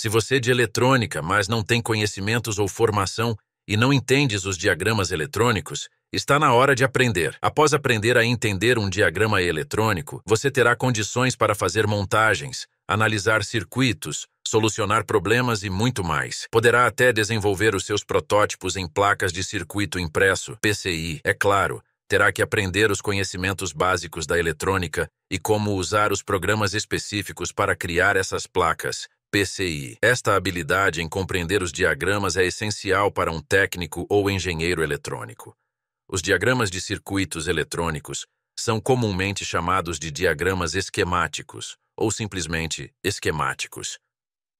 Se você é de eletrônica, mas não tem conhecimentos ou formação e não entendes os diagramas eletrônicos, está na hora de aprender. Após aprender a entender um diagrama eletrônico, você terá condições para fazer montagens, analisar circuitos, solucionar problemas e muito mais. Poderá até desenvolver os seus protótipos em placas de circuito impresso, PCI. É claro, terá que aprender os conhecimentos básicos da eletrônica e como usar os programas específicos para criar essas placas. PCI. Esta habilidade em compreender os diagramas é essencial para um técnico ou engenheiro eletrônico. Os diagramas de circuitos eletrônicos são comumente chamados de diagramas esquemáticos ou simplesmente esquemáticos.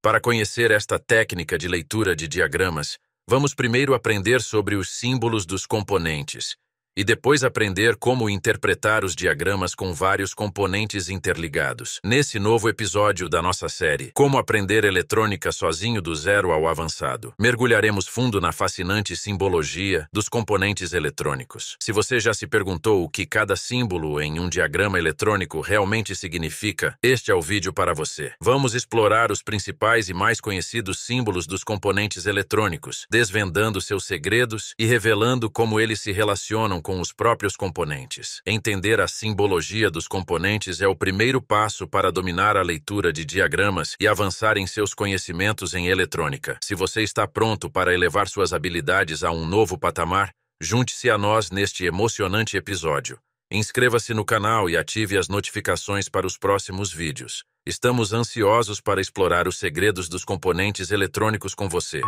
Para conhecer esta técnica de leitura de diagramas, vamos primeiro aprender sobre os símbolos dos componentes e depois aprender como interpretar os diagramas com vários componentes interligados. Nesse novo episódio da nossa série, Como Aprender Eletrônica Sozinho do Zero ao Avançado, mergulharemos fundo na fascinante simbologia dos componentes eletrônicos. Se você já se perguntou o que cada símbolo em um diagrama eletrônico realmente significa, este é o vídeo para você. Vamos explorar os principais e mais conhecidos símbolos dos componentes eletrônicos, desvendando seus segredos e revelando como eles se relacionam com os próprios componentes. Entender a simbologia dos componentes é o primeiro passo para dominar a leitura de diagramas e avançar em seus conhecimentos em eletrônica. Se você está pronto para elevar suas habilidades a um novo patamar, junte-se a nós neste emocionante episódio. Inscreva-se no canal e ative as notificações para os próximos vídeos. Estamos ansiosos para explorar os segredos dos componentes eletrônicos com você.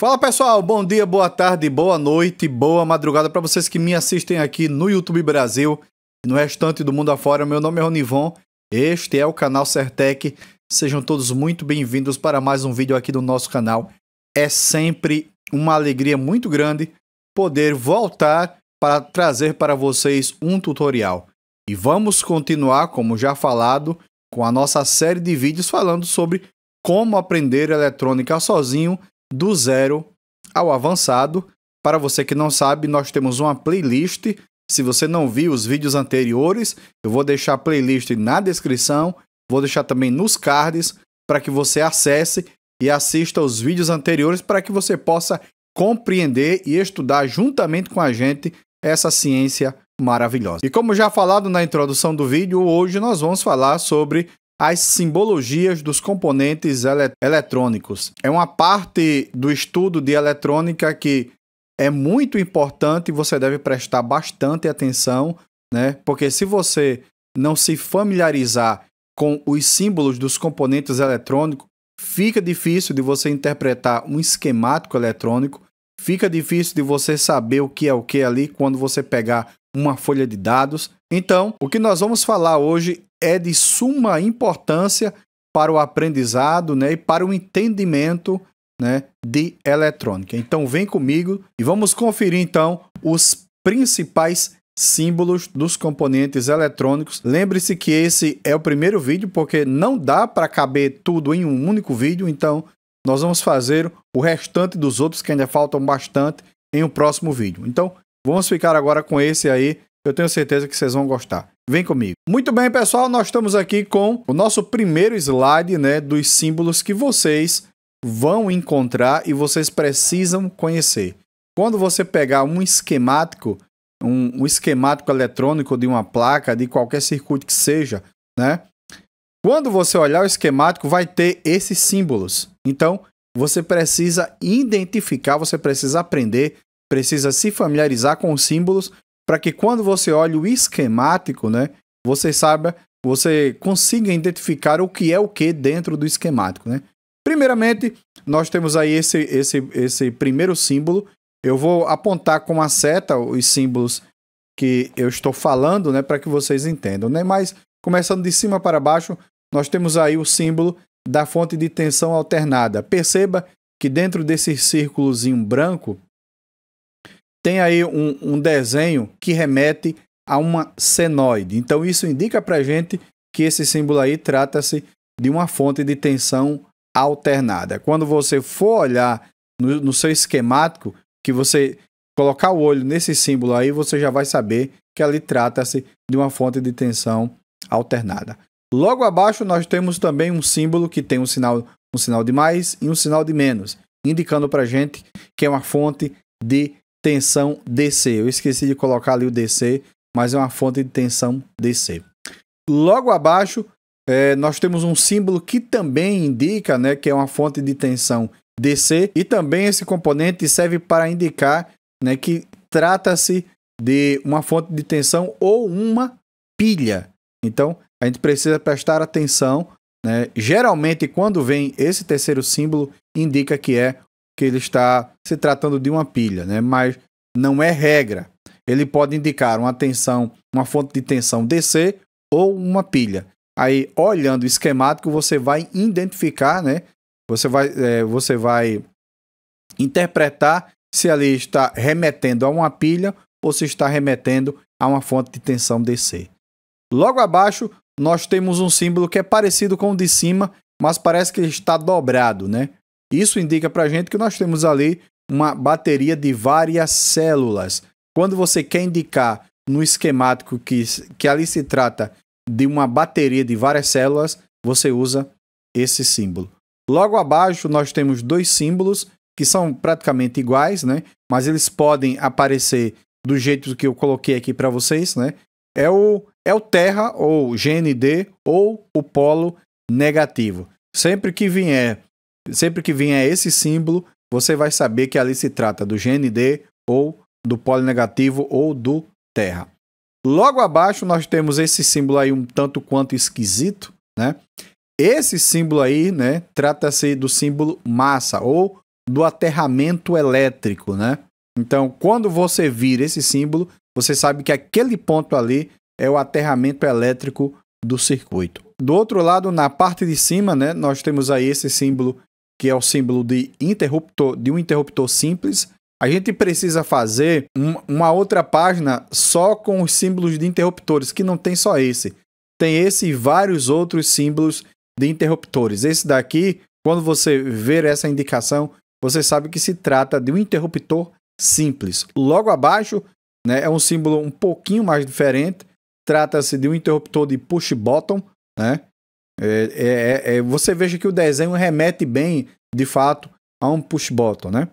Fala pessoal, bom dia, boa tarde, boa noite, boa madrugada para vocês que me assistem aqui no YouTube Brasil e no restante do mundo afora. Meu nome é Ronivon, este é o canal Certec. Sejam todos muito bem-vindos para mais um vídeo aqui do nosso canal. É sempre uma alegria muito grande poder voltar para trazer para vocês um tutorial. E vamos continuar, como já falado, com a nossa série de vídeos falando sobre como aprender eletrônica sozinho do zero ao avançado. Para você que não sabe, nós temos uma playlist. Se você não viu os vídeos anteriores, eu vou deixar a playlist na descrição, vou deixar também nos cards para que você acesse e assista os vídeos anteriores para que você possa compreender e estudar juntamente com a gente essa ciência maravilhosa. E como já falado na introdução do vídeo, hoje nós vamos falar sobre as simbologias dos componentes ele eletrônicos. É uma parte do estudo de eletrônica que é muito importante e você deve prestar bastante atenção, né? Porque se você não se familiarizar com os símbolos dos componentes eletrônicos, fica difícil de você interpretar um esquemático eletrônico, fica difícil de você saber o que é o que ali quando você pegar uma folha de dados. Então, o que nós vamos falar hoje é de suma importância para o aprendizado né, e para o entendimento né, de eletrônica. Então vem comigo e vamos conferir então os principais símbolos dos componentes eletrônicos. Lembre-se que esse é o primeiro vídeo porque não dá para caber tudo em um único vídeo, então nós vamos fazer o restante dos outros que ainda faltam bastante em um próximo vídeo. Então vamos ficar agora com esse aí, eu tenho certeza que vocês vão gostar. Vem comigo. Muito bem, pessoal, nós estamos aqui com o nosso primeiro slide, né, dos símbolos que vocês vão encontrar e vocês precisam conhecer. Quando você pegar um esquemático, um, um esquemático eletrônico de uma placa, de qualquer circuito que seja, né? Quando você olhar o esquemático, vai ter esses símbolos. Então, você precisa identificar, você precisa aprender, precisa se familiarizar com os símbolos para que quando você olha o esquemático, né, você saiba, você consiga identificar o que é o que dentro do esquemático, né? Primeiramente, nós temos aí esse, esse, esse primeiro símbolo. Eu vou apontar com a seta os símbolos que eu estou falando, né, para que vocês entendam, né? Mas começando de cima para baixo, nós temos aí o símbolo da fonte de tensão alternada. Perceba que dentro desse círculozinho branco tem aí um, um desenho que remete a uma senoide. Então isso indica para gente que esse símbolo aí trata-se de uma fonte de tensão alternada. Quando você for olhar no, no seu esquemático, que você colocar o olho nesse símbolo aí, você já vai saber que ali trata-se de uma fonte de tensão alternada. Logo abaixo nós temos também um símbolo que tem um sinal, um sinal de mais e um sinal de menos, indicando para gente que é uma fonte de tensão DC. Eu esqueci de colocar ali o DC, mas é uma fonte de tensão DC. Logo abaixo é, nós temos um símbolo que também indica né, que é uma fonte de tensão DC e também esse componente serve para indicar né, que trata-se de uma fonte de tensão ou uma pilha. Então, a gente precisa prestar atenção. Né? Geralmente, quando vem esse terceiro símbolo, indica que é que ele está se tratando de uma pilha, né? mas não é regra. Ele pode indicar uma tensão, uma fonte de tensão DC ou uma pilha. Aí, olhando o esquemático, você vai identificar, né? Você vai, é, você vai interpretar se ali está remetendo a uma pilha ou se está remetendo a uma fonte de tensão DC. Logo abaixo, nós temos um símbolo que é parecido com o de cima, mas parece que está dobrado, né? Isso indica para a gente que nós temos ali uma bateria de várias células. Quando você quer indicar no esquemático que, que ali se trata de uma bateria de várias células, você usa esse símbolo. Logo abaixo, nós temos dois símbolos que são praticamente iguais, né? Mas eles podem aparecer do jeito que eu coloquei aqui para vocês, né? É o, é o terra ou GND ou o polo negativo. Sempre que vier, sempre que vier esse símbolo, você vai saber que ali se trata do GND ou do polo negativo ou do terra. Logo abaixo nós temos esse símbolo aí um tanto quanto esquisito, né? Esse símbolo aí, né, trata-se do símbolo massa ou do aterramento elétrico, né? Então, quando você vira esse símbolo, você sabe que aquele ponto ali é o aterramento elétrico do circuito. Do outro lado, na parte de cima, né, nós temos aí esse símbolo que é o símbolo de interruptor, de um interruptor simples. A gente precisa fazer um, uma outra página só com os símbolos de interruptores, que não tem só esse. Tem esse e vários outros símbolos de interruptores. Esse daqui, quando você ver essa indicação, você sabe que se trata de um interruptor simples. Logo abaixo, né, é um símbolo um pouquinho mais diferente. Trata-se de um interruptor de push button, né? É, é, é, é, você veja que o desenho remete bem, de fato, a um push button, né?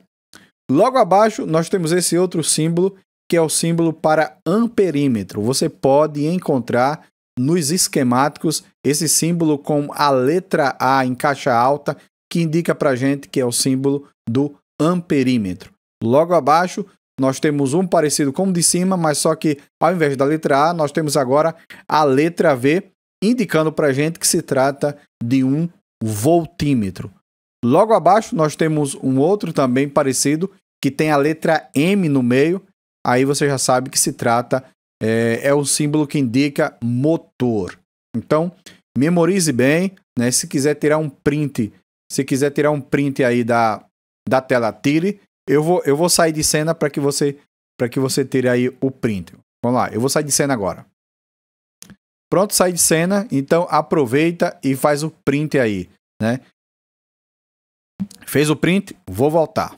Logo abaixo, nós temos esse outro símbolo, que é o símbolo para amperímetro. Você pode encontrar nos esquemáticos esse símbolo com a letra A em caixa alta que indica para gente que é o símbolo do amperímetro. Logo abaixo, nós temos um parecido com o de cima, mas só que ao invés da letra A, nós temos agora a letra V, indicando para gente que se trata de um voltímetro. Logo abaixo, nós temos um outro também parecido, que tem a letra M no meio. Aí você já sabe que se trata, é, é o símbolo que indica motor. Então, memorize bem, né? Se quiser tirar um print se quiser tirar um print aí da, da tela, tire. Eu vou, eu vou sair de cena para que você para que você tire aí o print. Vamos lá, eu vou sair de cena agora. Pronto, sai de cena, então aproveita e faz o print aí, né? Fez o print, vou voltar.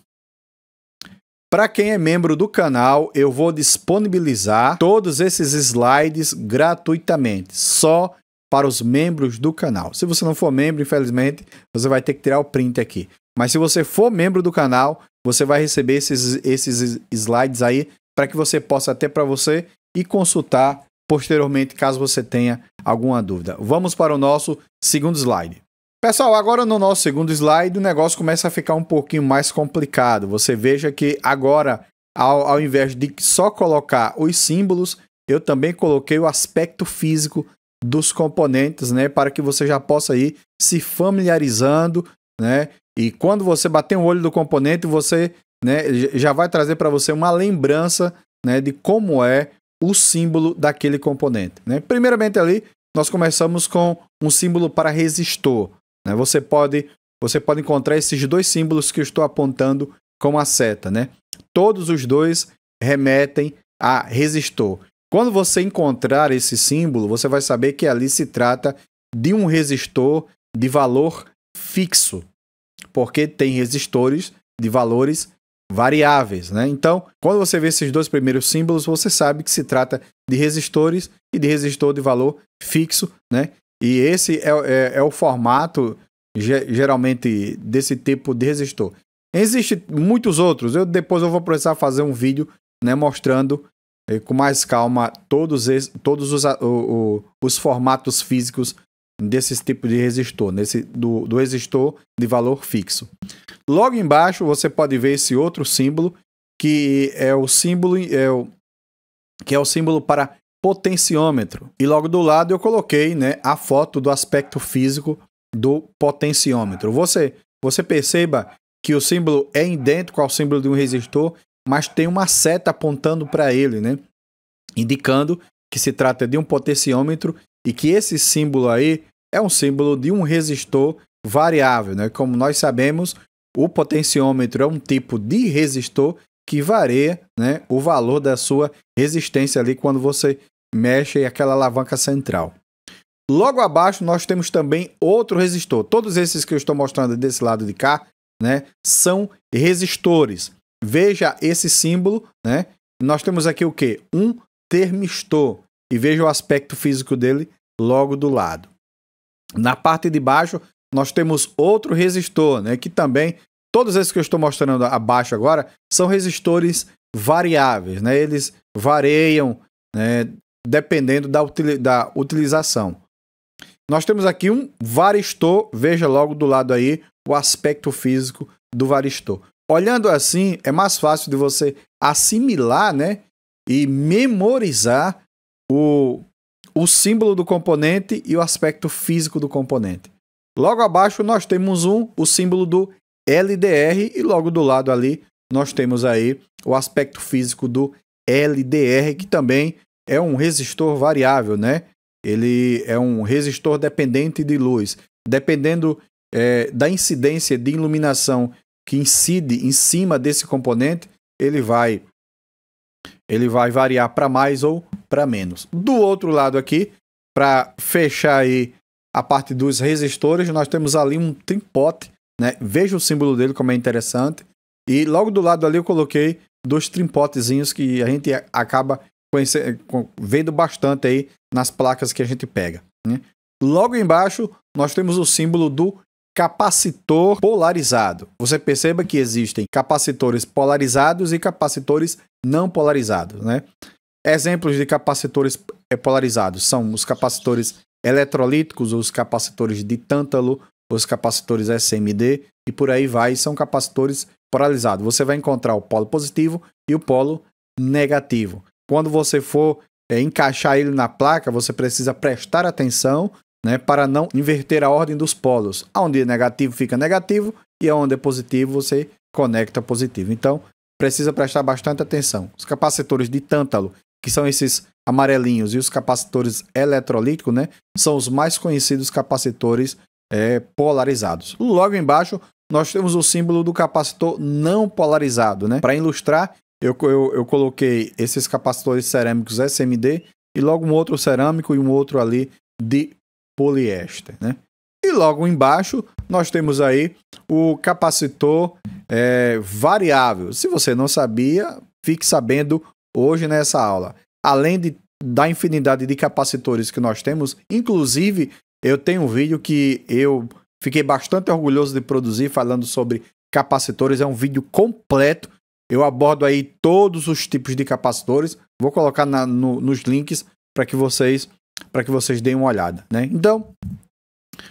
Para quem é membro do canal, eu vou disponibilizar todos esses slides gratuitamente, só para os membros do canal. Se você não for membro, infelizmente, você vai ter que tirar o print aqui. Mas se você for membro do canal, você vai receber esses, esses slides aí para que você possa até para você e consultar posteriormente caso você tenha alguma dúvida. Vamos para o nosso segundo slide. Pessoal, agora no nosso segundo slide o negócio começa a ficar um pouquinho mais complicado. Você veja que agora, ao, ao invés de só colocar os símbolos, eu também coloquei o aspecto físico dos componentes, né, para que você já possa ir se familiarizando, né? E quando você bater um olho do componente, você, né, já vai trazer para você uma lembrança, né, de como é o símbolo daquele componente, né? Primeiramente ali, nós começamos com um símbolo para resistor, né? Você pode você pode encontrar esses dois símbolos que eu estou apontando com a seta, né? Todos os dois remetem a resistor. Quando você encontrar esse símbolo, você vai saber que ali se trata de um resistor de valor fixo, porque tem resistores de valores variáveis, né? Então, quando você vê esses dois primeiros símbolos, você sabe que se trata de resistores e de resistor de valor fixo, né? E esse é, é, é o formato geralmente desse tipo de resistor. Existem muitos outros. Eu depois eu vou precisar fazer um vídeo, né, mostrando eh, com mais calma todos, esses, todos os, o, o, os formatos físicos desses tipos de resistor, nesse do, do resistor de valor fixo. Logo embaixo você pode ver esse outro símbolo que é o símbolo é o, que é o símbolo para potenciômetro. E logo do lado eu coloquei, né, a foto do aspecto físico do potenciômetro. Você você perceba que o símbolo é idêntico ao símbolo de um resistor, mas tem uma seta apontando para ele, né? Indicando que se trata de um potenciômetro e que esse símbolo aí é um símbolo de um resistor variável, né? Como nós sabemos, o potenciômetro é um tipo de resistor que varia, né, o valor da sua resistência ali quando você mexe aquela alavanca central. Logo abaixo nós temos também outro resistor. Todos esses que eu estou mostrando desse lado de cá, né, são resistores. Veja esse símbolo, né? Nós temos aqui o que? Um termistor. E veja o aspecto físico dele logo do lado. Na parte de baixo, nós temos outro resistor, né? Que também, todos esses que eu estou mostrando abaixo agora, são resistores variáveis, né? Eles variam, né? Dependendo da, util da utilização. Nós temos aqui um varistor, veja logo do lado aí o aspecto físico do varistor. Olhando assim, é mais fácil de você assimilar, né? E memorizar o, o símbolo do componente e o aspecto físico do componente. Logo abaixo nós temos um, o símbolo do LDR e logo do lado ali nós temos aí o aspecto físico do LDR, que também é um resistor variável, né? Ele é um resistor dependente de luz. Dependendo é, da incidência de iluminação que incide em cima desse componente, ele vai ele vai variar para mais ou para menos. Do outro lado aqui, para fechar aí a parte dos resistores, nós temos ali um trimpote, né? Veja o símbolo dele como é interessante. E logo do lado ali eu coloquei dois trimpotezinhos que a gente acaba vendo bastante aí nas placas que a gente pega. Né? Logo embaixo nós temos o símbolo do capacitor polarizado. Você perceba que existem capacitores polarizados e capacitores não polarizados, né? Exemplos de capacitores eh, polarizados são os capacitores eletrolíticos, os capacitores de tântalo, os capacitores SMD e por aí vai, são capacitores polarizados. Você vai encontrar o polo positivo e o polo negativo. Quando você for é, encaixar ele na placa, você precisa prestar atenção né, para não inverter a ordem dos polos. Onde é negativo fica negativo e onde é positivo você conecta positivo. Então, precisa prestar bastante atenção. Os capacitores de tântalo, que são esses amarelinhos, e os capacitores eletrolíticos, né, são os mais conhecidos capacitores é, polarizados. Logo embaixo, nós temos o símbolo do capacitor não polarizado. Né? Para ilustrar, eu, eu, eu coloquei esses capacitores cerâmicos SMD e logo um outro cerâmico e um outro ali de poliéster, né? E logo embaixo nós temos aí o capacitor é, variável. Se você não sabia, fique sabendo hoje nessa aula. Além de, da infinidade de capacitores que nós temos, inclusive eu tenho um vídeo que eu fiquei bastante orgulhoso de produzir falando sobre capacitores. É um vídeo completo. Eu abordo aí todos os tipos de capacitores. Vou colocar na, no, nos links para que vocês para que vocês deem uma olhada, né? Então,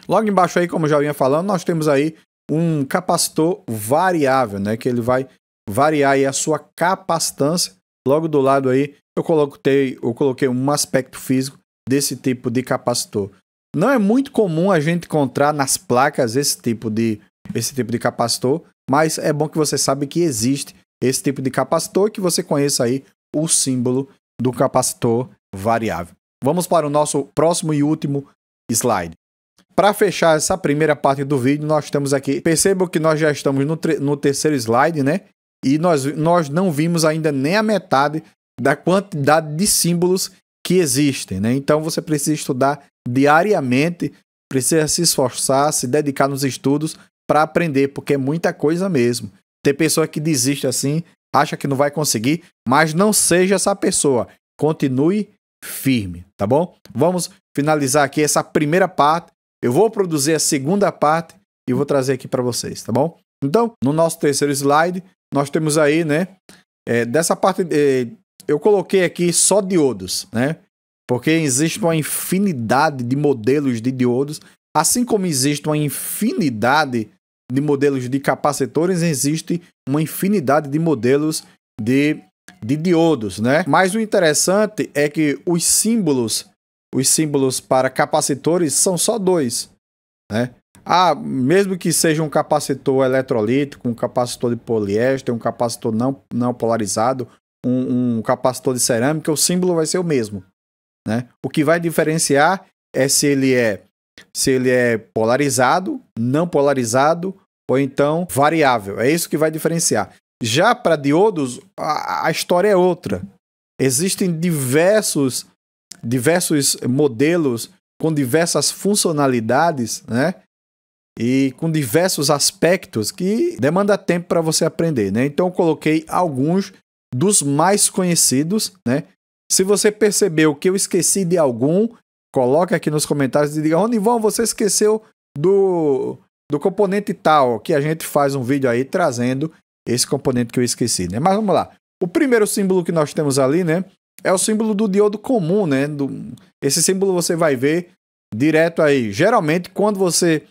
logo embaixo aí, como já vinha falando, nós temos aí um capacitor variável, né? Que ele vai variar aí a sua capacitância. Logo do lado aí, eu coloquei, eu coloquei um aspecto físico desse tipo de capacitor. Não é muito comum a gente encontrar nas placas esse tipo de, esse tipo de capacitor, mas é bom que você saiba que existe esse tipo de capacitor que você conheça aí o símbolo do capacitor variável. Vamos para o nosso próximo e último slide. Para fechar essa primeira parte do vídeo, nós temos aqui. Percebam que nós já estamos no, no terceiro slide, né? E nós, nós não vimos ainda nem a metade da quantidade de símbolos que existem, né? Então você precisa estudar diariamente, precisa se esforçar, se dedicar nos estudos para aprender, porque é muita coisa mesmo. Tem pessoa que desiste assim, acha que não vai conseguir, mas não seja essa pessoa. Continue firme, tá bom? Vamos finalizar aqui essa primeira parte. Eu vou produzir a segunda parte e vou trazer aqui para vocês, tá bom? Então, no nosso terceiro slide, nós temos aí, né? É, dessa parte, é, eu coloquei aqui só diodos, né? Porque existe uma infinidade de modelos de diodos, assim como existe uma infinidade de modelos de capacitores, existe uma infinidade de modelos de, de diodos, né? Mas o interessante é que os símbolos, os símbolos para capacitores são só dois, né? Ah, mesmo que seja um capacitor eletrolítico, um capacitor de poliéster, um capacitor não, não polarizado, um, um capacitor de cerâmica, o símbolo vai ser o mesmo. Né? O que vai diferenciar é se ele é se ele é polarizado, não polarizado ou então variável. É isso que vai diferenciar. Já para diodos, a, a, história é outra. Existem diversos diversos modelos com diversas funcionalidades, né? E com diversos aspectos que demanda tempo para você aprender, né? Então eu coloquei alguns dos mais conhecidos, né? Se você percebeu que eu esqueci de algum, coloque aqui nos comentários e diga, Ronivon, você esqueceu do, do componente tal, que a gente faz um vídeo aí trazendo esse componente que eu esqueci, né? Mas vamos lá. O primeiro símbolo que nós temos ali, né? É o símbolo do diodo comum, né? Do, esse símbolo você vai ver direto aí. Geralmente, quando você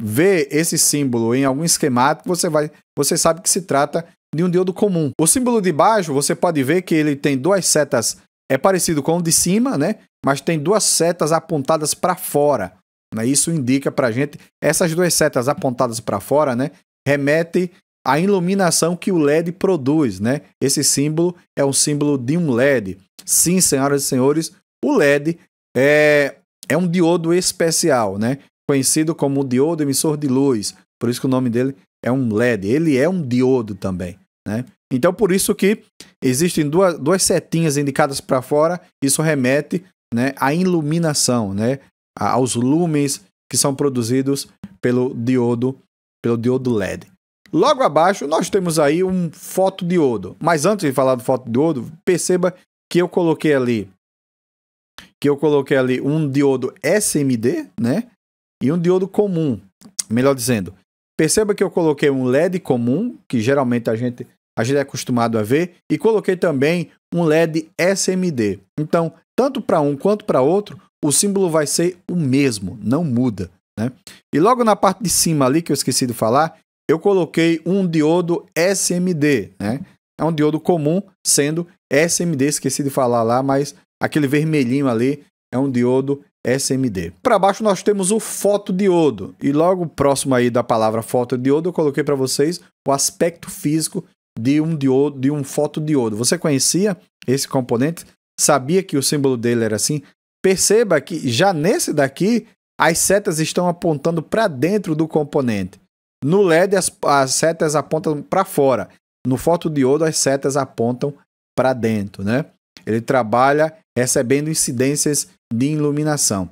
vê esse símbolo em algum esquemático, você vai, você sabe que se trata de um diodo comum. O símbolo de baixo, você pode ver que ele tem duas setas, é parecido com o de cima, né? Mas tem duas setas apontadas para fora. Né? Isso indica para gente, essas duas setas apontadas para fora, né? Remete à iluminação que o LED produz, né? Esse símbolo é um símbolo de um LED. Sim, senhoras e senhores, o LED é, é um diodo especial, né? Conhecido como diodo emissor de luz. Por isso que o nome dele é um LED. Ele é um diodo também. Né? Então, por isso que existem duas, duas setinhas indicadas para fora, isso remete né, à iluminação, né, aos lumens que são produzidos pelo diodo, pelo diodo LED. Logo abaixo, nós temos aí um fotodiodo. Mas antes de falar do fotodiodo, perceba que eu coloquei ali que eu coloquei ali um diodo SMD, né? E um diodo comum, melhor dizendo. Perceba que eu coloquei um LED comum, que geralmente a gente, a gente é acostumado a ver, e coloquei também um LED SMD. Então, tanto para um quanto para outro, o símbolo vai ser o mesmo, não muda. Né? E logo na parte de cima ali, que eu esqueci de falar, eu coloquei um diodo SMD. Né? É um diodo comum, sendo SMD, esqueci de falar lá, mas aquele vermelhinho ali é um diodo SMD. Para baixo nós temos o fotodiodo e logo próximo aí da palavra fotodiodo eu coloquei para vocês o aspecto físico de um diodo, de um fotodiodo. Você conhecia esse componente? Sabia que o símbolo dele era assim? Perceba que já nesse daqui as setas estão apontando para dentro do componente. No LED as, as setas apontam para fora. No fotodiodo as setas apontam para dentro, né? Ele trabalha recebendo incidências de iluminação.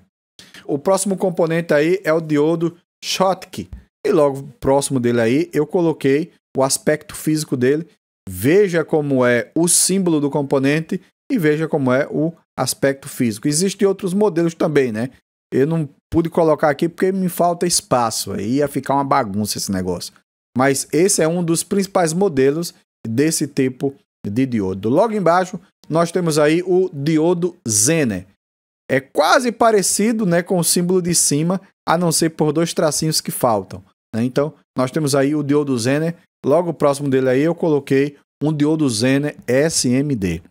O próximo componente aí é o diodo Schottky. E logo próximo dele aí eu coloquei o aspecto físico dele. Veja como é o símbolo do componente e veja como é o aspecto físico. Existem outros modelos também, né? Eu não pude colocar aqui porque me falta espaço. Aí ia ficar uma bagunça esse negócio. Mas esse é um dos principais modelos desse tipo de diodo. Logo embaixo, nós temos aí o diodo Zener é quase parecido né, com o símbolo de cima, a não ser por dois tracinhos que faltam. Né? Então, nós temos aí o diodo Zener. Logo próximo dele aí eu coloquei um diodo Zener SMD.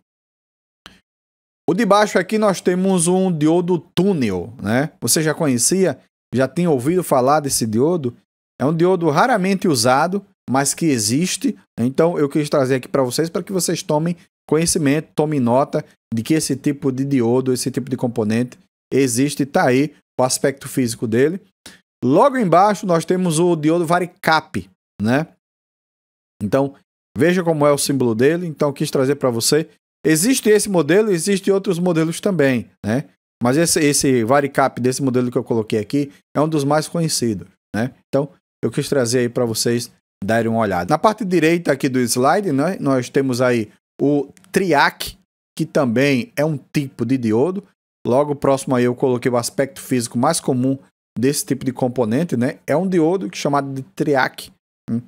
O de baixo aqui nós temos um diodo túnel, né? Você já conhecia? Já tinha ouvido falar desse diodo? É um diodo raramente usado, mas que existe. Então eu quis trazer aqui para vocês para que vocês tomem conhecimento, tome nota de que esse tipo de diodo, esse tipo de componente existe e está aí o aspecto físico dele. Logo embaixo nós temos o diodo varicap, né? Então, veja como é o símbolo dele. Então, quis trazer para você. Existe esse modelo, existem outros modelos também, né? Mas esse, esse varicap desse modelo que eu coloquei aqui é um dos mais conhecidos, né? Então, eu quis trazer aí para vocês darem uma olhada. Na parte direita aqui do slide, né, nós temos aí o TRIAC, que também é um tipo de diodo. Logo próximo aí eu coloquei o aspecto físico mais comum desse tipo de componente, né? É um diodo chamado de TRIAC. Hum.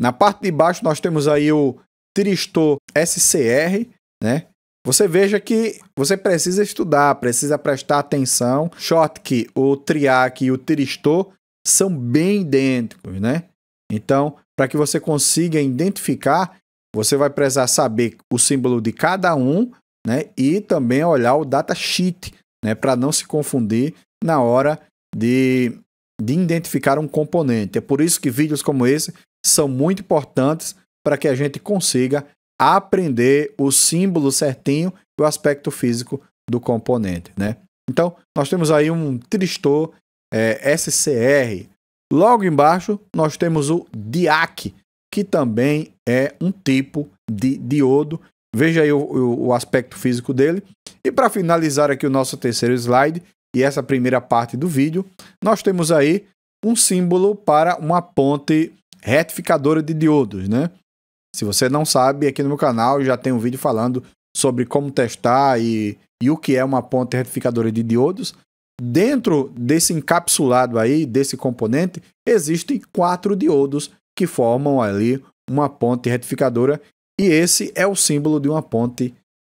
Na parte de baixo nós temos aí o Tristor SCR, né? Você veja que você precisa estudar, precisa prestar atenção. Schottky, o Triac e o Tristor são bem idênticos, né? Então, para que você consiga identificar, você vai precisar saber o símbolo de cada um, né? E também olhar o datasheet, né? Para não se confundir na hora de, de identificar um componente. É por isso que vídeos como esse são muito importantes para que a gente consiga aprender o símbolo certinho e o aspecto físico do componente, né? Então, nós temos aí um tristor é, SCR. Logo embaixo, nós temos o DIAC, que também é um tipo de diodo. Veja aí o, o, o aspecto físico dele. E para finalizar aqui o nosso terceiro slide e essa primeira parte do vídeo, nós temos aí um símbolo para uma ponte retificadora de diodos, né? Se você não sabe, aqui no meu canal já tem um vídeo falando sobre como testar e, e o que é uma ponte retificadora de diodos. Dentro desse encapsulado aí, desse componente, existem quatro diodos que formam ali uma ponte retificadora e esse é o símbolo de uma ponte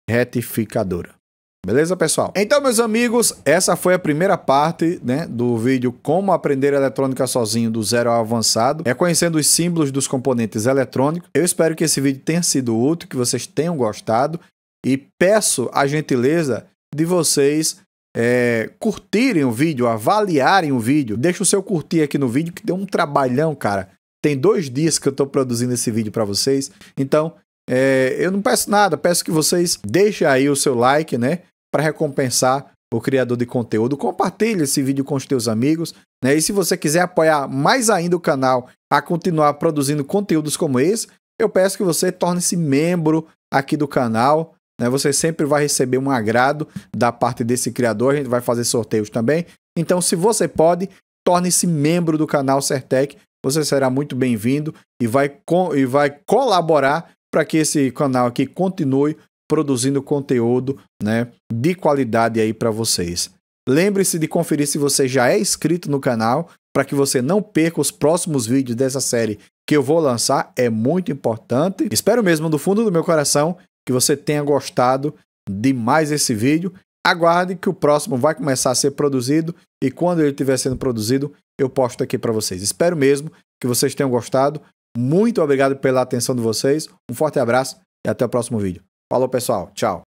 retificadora. Beleza, pessoal? Então, meus amigos, essa foi a primeira parte né, do vídeo Como Aprender Eletrônica Sozinho do Zero ao Avançado. É conhecendo os símbolos dos componentes eletrônicos. Eu espero que esse vídeo tenha sido útil, que vocês tenham gostado. E peço a gentileza de vocês é, curtirem o vídeo, avaliarem o vídeo. Deixa o seu curtir aqui no vídeo, que deu um trabalhão, cara. Tem dois dias que eu estou produzindo esse vídeo para vocês. Então, é, eu não peço nada, peço que vocês deixem aí o seu like, né? Para recompensar o criador de conteúdo. Compartilhe esse vídeo com os teus amigos. Né? E se você quiser apoiar mais ainda o canal a continuar produzindo conteúdos como esse, eu peço que você torne-se membro aqui do canal. Né? Você sempre vai receber um agrado da parte desse criador. A gente vai fazer sorteios também. Então, se você pode, torne-se membro do canal Certec. Você será muito bem-vindo e vai, e vai colaborar para que esse canal aqui continue produzindo conteúdo né, de qualidade aí para vocês. Lembre-se de conferir se você já é inscrito no canal para que você não perca os próximos vídeos dessa série que eu vou lançar, é muito importante. Espero mesmo do fundo do meu coração que você tenha gostado de mais esse vídeo. Aguarde que o próximo vai começar a ser produzido e quando ele estiver sendo produzido, eu posto aqui para vocês. Espero mesmo que vocês tenham gostado. Muito obrigado pela atenção de vocês. Um forte abraço e até o próximo vídeo. Falou, pessoal. Tchau.